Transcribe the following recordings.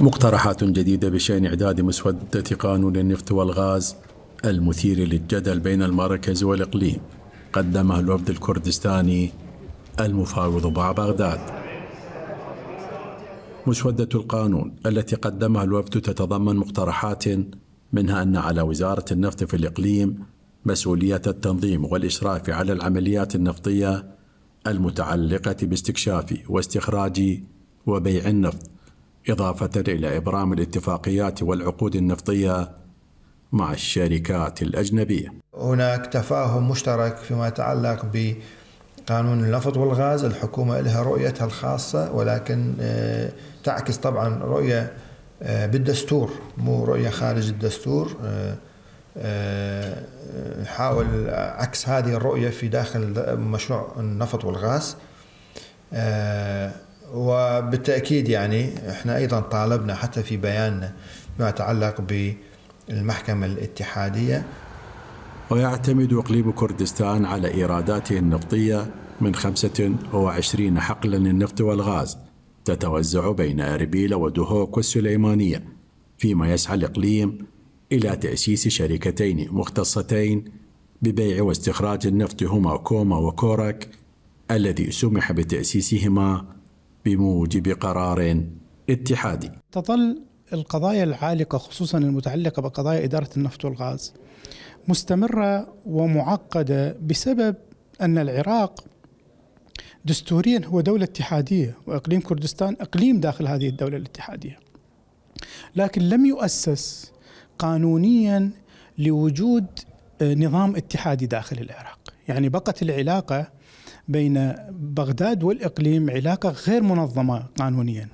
مقترحات جديدة بشأن إعداد مسودة قانون النفط والغاز المثير للجدل بين المركز والإقليم قدمها الوفد الكردستاني المفاوض مع بغداد. مسودة القانون التي قدمها الوفد تتضمن مقترحات منها أن على وزارة النفط في الإقليم مسؤولية التنظيم والإشراف على العمليات النفطية المتعلقة باستكشاف واستخراج وبيع النفط. إضافة إلى إبرام الاتفاقيات والعقود النفطية مع الشركات الأجنبية. هناك تفاهم مشترك فيما يتعلق بقانون النفط والغاز. الحكومة لها رؤيتها الخاصة ولكن آه، تعكس طبعا رؤية آه، بالدستور مو رؤية خارج الدستور. آه، نحاول عكس هذه الرؤية في داخل مشروع النفط والغاز. وبالتأكيد يعني إحنا أيضا طالبنا حتى في بياننا ما يتعلق بالمحكمة الاتحادية. ويعتمد إقليم كردستان على إيراداته النفطية من 25 حقلا للنفط والغاز تتوزع بين أربيل ودهوك والسليمانية فيما يسعى الإقليم إلى تأسيس شركتين مختصتين ببيع واستخراج النفط هما كوما وكورك الذي سمح بتأسيسهما بموجب قرار اتحادي. تظل القضايا العالقة خصوصا المتعلقة بقضايا إدارة النفط والغاز مستمرة ومعقدة بسبب أن العراق دستوريا هو دولة اتحادية وإقليم كردستان إقليم داخل هذه الدولة الاتحادية. لكن لم يؤسس قانونيا لوجود نظام اتحادي داخل العراق. يعني بقت العلاقة بين بغداد والإقليم علاقة غير منظمة قانونيا.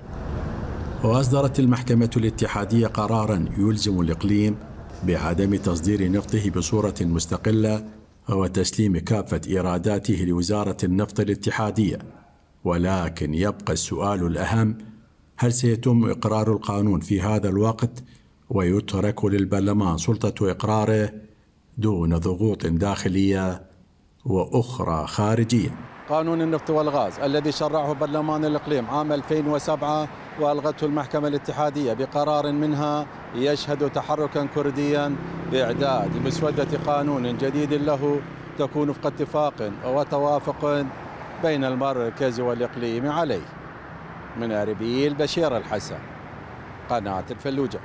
وأصدرت المحكمة الاتحادية قرارا يلزم الإقليم بعدم تصدير نفطه بصورة مستقلة وتسليم كافة إيراداته لوزارة النفط الاتحادية. ولكن يبقى السؤال الأهم هل سيتم إقرار القانون في هذا الوقت؟ ويترك للبرلمان سلطة إقراره دون ضغوط داخلية وأخرى خارجية قانون النفط والغاز الذي شرعه برلمان الإقليم عام 2007 وألغته المحكمة الاتحادية بقرار منها يشهد تحركا كرديا بإعداد مسودة قانون جديد له تكون وفق اتفاق وتوافق بين المركز والإقليم عليه. من أربيل بشير الحسن قناة الفلوجة.